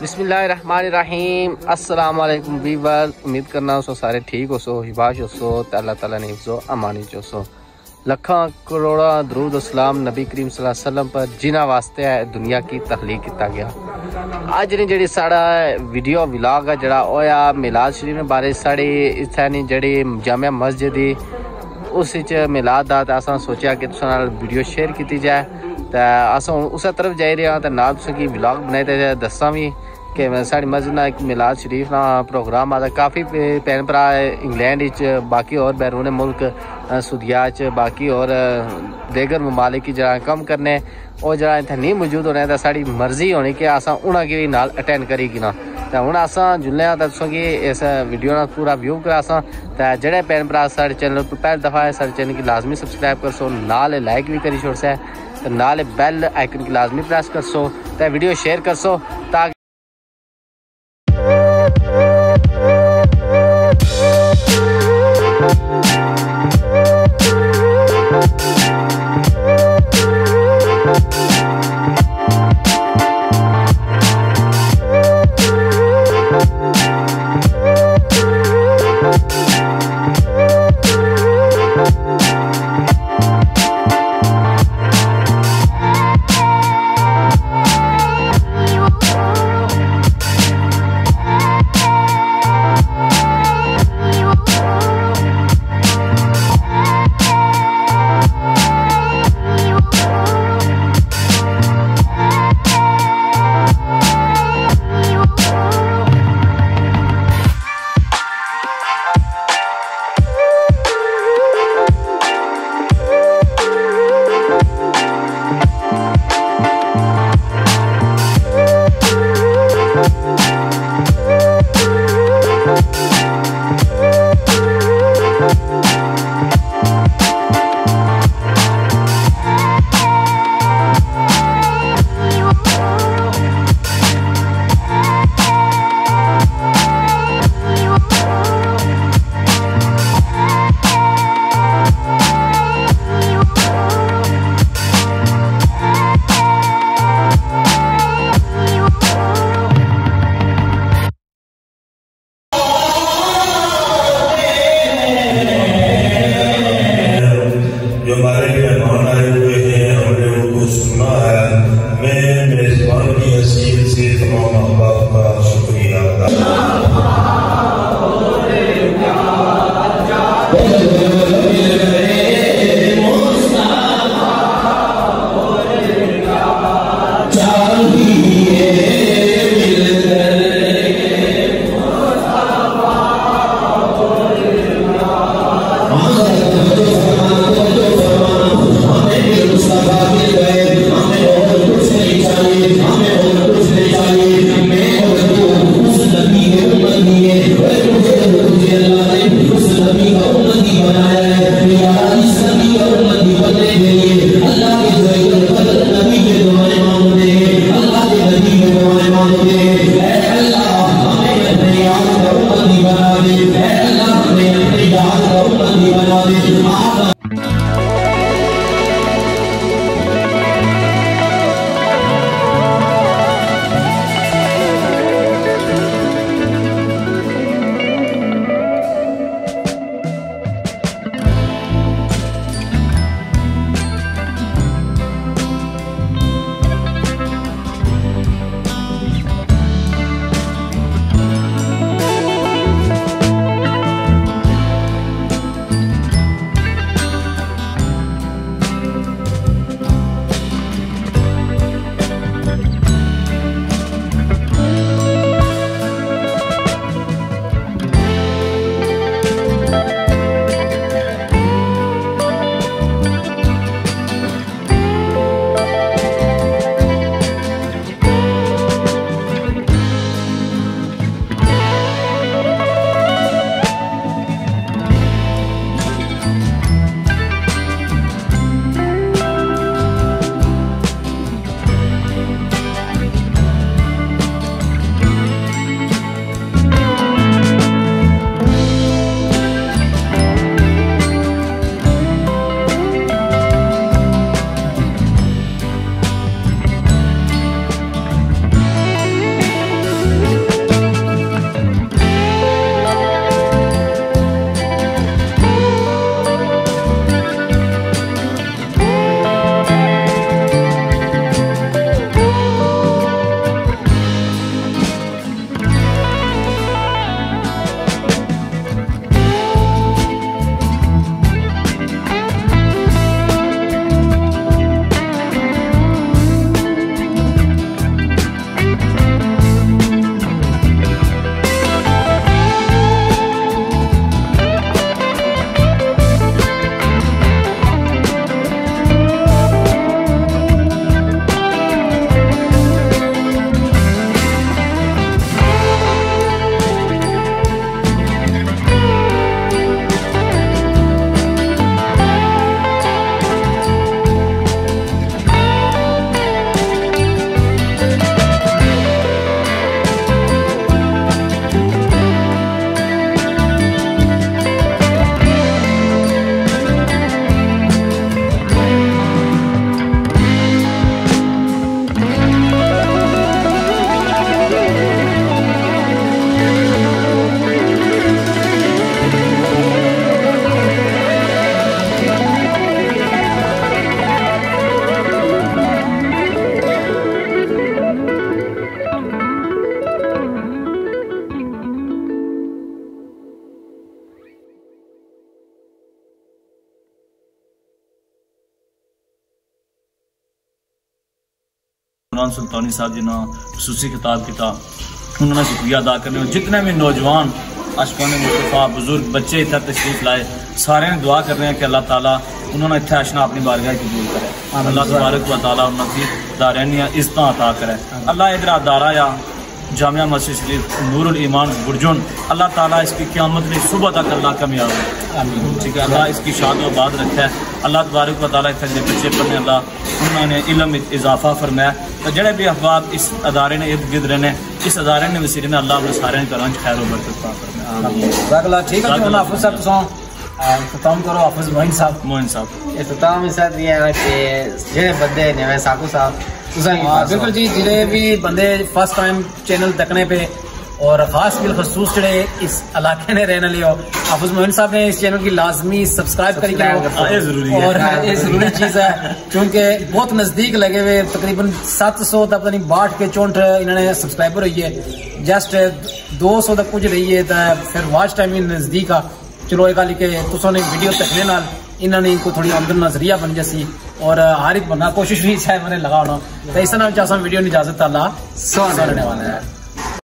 बिस्मिल्लाहिर्रहमानिर्रहीम। अस्सलाम वालेकुम वीवर उम्मीद करना सो सारे ठीक हो, सो हिबाश हो, सो अल्लाह ताला ने हिफ्जो अमानी चो सो। लखा करोड़ा दरूद सलाम नबी करीम वसल्लम पर जिन्हों वास्ते दुनिया की तखलीक किया गया। अज ने जी साड़ा वीडियो विलाग है जरा होया मिलाद शरीफ बारे साड़ी इतने जी जामिया मस्जिद उस मिलाद का अस सोचा कि वीडियो शेयर की जाए। तो अस उस तरफ़ जाई रहे हैं तो नाल तुसेंगी व्लॉग बनाए ते दस्सां भी कि ना एक मिलाद शरीफ ना प्रोग्राम आता काफ़ी भैन भ्रा इंग्लैंड बाकी और बैरून मुल्क सुदिया बाकी और देगर ममालिक की कम करने और जरा इतने नहीं मौजूद होने तो साड़ी मर्ज़ी होनी कि अस उन्होंने अटेंड करी ना तो हूँ अस जुल्ले तो तुसेंगी इस वीडियो ना पूरा व्यू करासां तो जेह्ड़े भैन भ्रा साढ़े चैनल पर पहली दफ़ा है साढ़े चैनल की लाजमी सब्सक्राइब कर सो नाल लाइक भी करी छोड़सा तो नाल बेल आइकन की लाजमी प्रेस कर सो तो वीडियो शेयर कर सो ताकि uh, इमरान सुल्तानी साहब जिन्होंने खसूसी खिताब किया उन्होंने शुक्रिया अदा करने जितने भी नौजवान अशफान मुस्तफ़ा बुज़ुर्ग बच्चे इतना तशरीफ़ लाए सारे ने दुआ कर रहे हैं कि अल्लाह ताला उन्होंने इतने अशना अपनी बारगाह कबूल करे। अल्लाह तबारक व ताला उन्होंने दारैनिया इज़्ज़त अता करे। अल्लाह इधर दारा या जामिया मस्जिद शरीफ नूरुल ईमान बुरजुन अल्लाह ताला इसकी क्यामत में सुबह तक अल्लाह कामयाब है ठीक है अल्लाह इसकी शान व बाद रखा है। अल्लाह तबारक व ताला इतने बच्चे पढ़ने अल्लाह उन्होंने इलम इजाफा फरमाया। तो जड़े भी अखबार इस अदारे ने इर्द गिर्द रहने इस अदारे ने वसीले में अल्लाह अपने सारे घर खैर फरमाया ठीक है इख्तिताम करो हाफिज मोइन साहब। मोइन साहब। इख्तिताम इस है कि जेड़े बंदे ने साकू साहब हाँ, बिल्कुल जी ज़िले भी बंदे फ़र्स्ट टाइम चैनल तकने पे और खास बिल खसूस जड़े इस इलाके ने रहने लियो हाफिज मोहन साहब ने इस चैनल की लाजमी सब्सक्राइब करी और ये ज़रूरी चीज़ है क्योंकि बहुत नज़दीक लगे हुए तकरीबन सत्त सौ तक पता नहीं बाठ के चौंठ इन्होंने सब्सक्राइबर हुई है। जस्ट दो सौ तक कुछ रही है तो फिर वॉच टाइम भी नज़दीक आ। चलो एक गल के तुसों ने वीडियो तकने नाल इन्होंने को थोड़ी आमदन नज़रिया बन जैसी और हर एक बंदा कोशिश भी है मैंने लगा होना। तो इस वीडियो की इजाज़त अल्लाह। वाला है